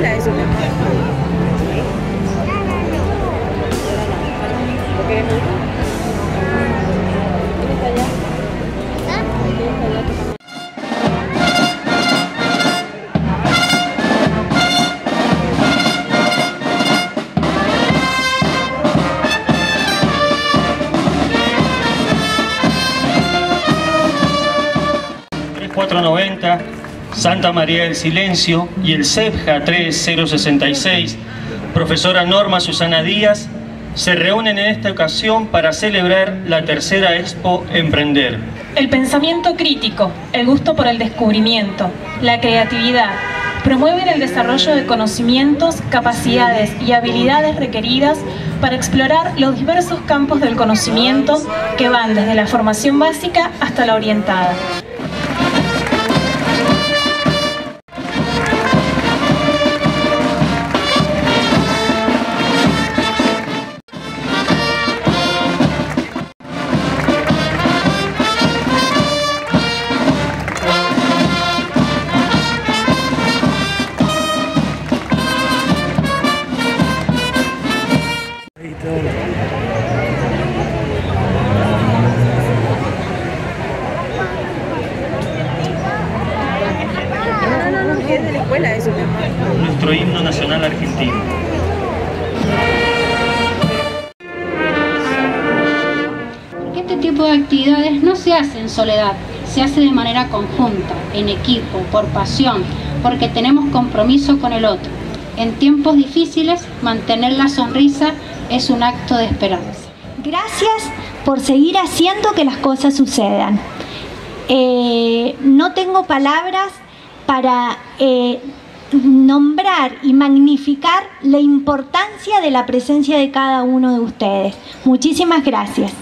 escuela eso, Santa María del Silencio y el CEPJA 3066, profesora Norma Susana Díaz, se reúnen en esta ocasión para celebrar la tercera Expo Emprender. El pensamiento crítico, el gusto por el descubrimiento, la creatividad, promueven el desarrollo de conocimientos, capacidades y habilidades requeridas para explorar los diversos campos del conocimiento que van desde la formación básica hasta la orientada. Nuestro himno nacional argentino. Este tipo de actividades no se hace en soledad, se hace de manera conjunta, en equipo, por pasión, porque tenemos compromiso con el otro. En tiempos difíciles, mantener la sonrisa es un acto de esperanza. Gracias por seguir haciendo que las cosas sucedan. Eh, no tengo palabras para eh, nombrar y magnificar la importancia de la presencia de cada uno de ustedes. Muchísimas gracias.